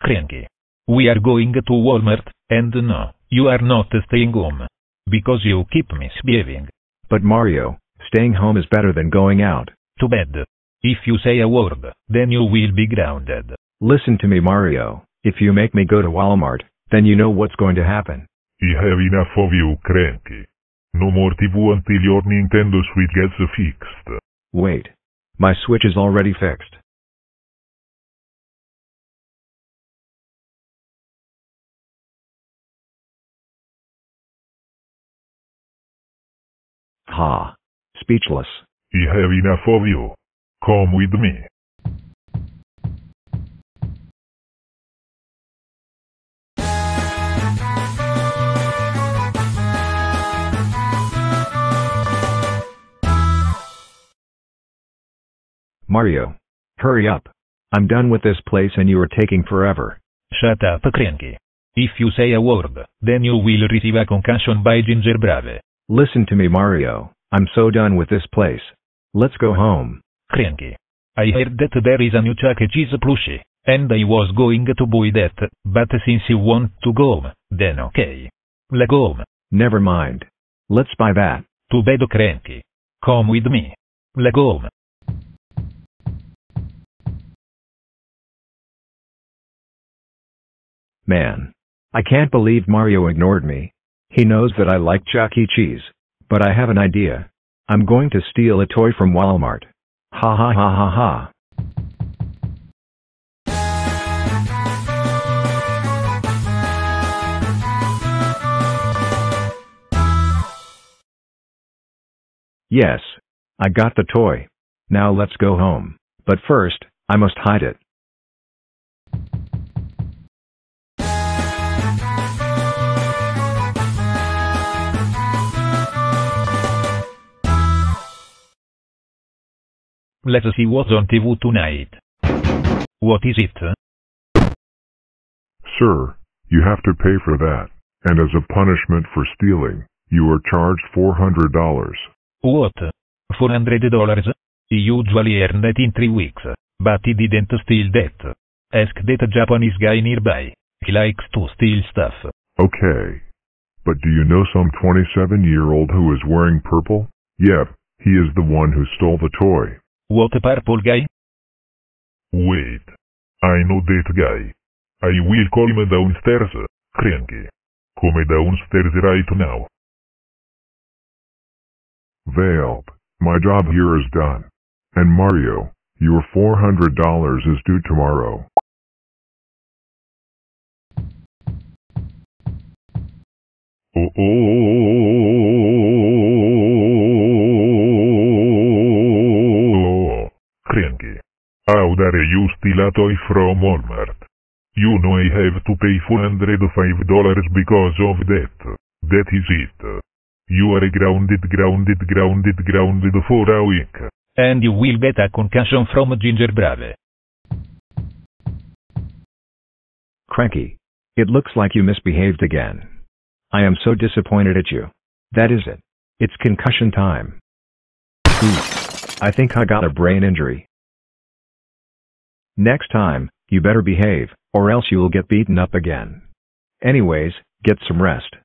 Cranky. We are going to Walmart, and no, you are not staying home. Because you keep misbehaving. But Mario, staying home is better than going out. Too bad. If you say a word, then you will be grounded. Listen to me Mario, if you make me go to Walmart, then you know what's going to happen. I have enough of you, Cranky. No more TV until your Nintendo Switch gets fixed. Wait. My Switch is already fixed. Ha. Speechless. I have enough of you. Come with me. Mario. Hurry up. I'm done with this place and you are taking forever. Shut up, Cranky. If you say a word, then you will receive a concussion by Ginger Brave. Listen to me Mario, I'm so done with this place. Let's go home. Cranky. I heard that there is a new Chuck E. Cheese plushie, and I was going to buy that, but since you want to go home, then okay. Let's go home. Never mind. Let's buy that. Too bad, Cranky. Come with me. Let's go home. Man. I can't believe Mario ignored me. He knows that I like Chuck E. Cheese. But I have an idea. I'm going to steal a toy from Walmart. Ha ha ha ha ha. Yes. I got the toy. Now let's go home. But first, I must hide it. Let's see what's on TV tonight. What is it? Sir, you have to pay for that. And as a punishment for stealing, you are charged $400. What? $400? He usually earned that in three weeks, but he didn't steal that. Ask that Japanese guy nearby. He likes to steal stuff. Okay. But do you know some 27 year old who is wearing purple? Yep, he is the one who stole the toy. What purple guy? Wait. I know that guy. I will call him downstairs, Cranky. Come downstairs right now. Veiled, my job here is done. And Mario, your $400 is due tomorrow. Oh, oh, oh How dare you steal a toy from Walmart? You know I have to pay $405 because of that. That is it. You are grounded, grounded, grounded, grounded for a week. And you will get a concussion from Ginger Brave. Cranky. It looks like you misbehaved again. I am so disappointed at you. That is it. It's concussion time. Ooh, I think I got a brain injury. Next time, you better behave, or else you will get beaten up again. Anyways, get some rest.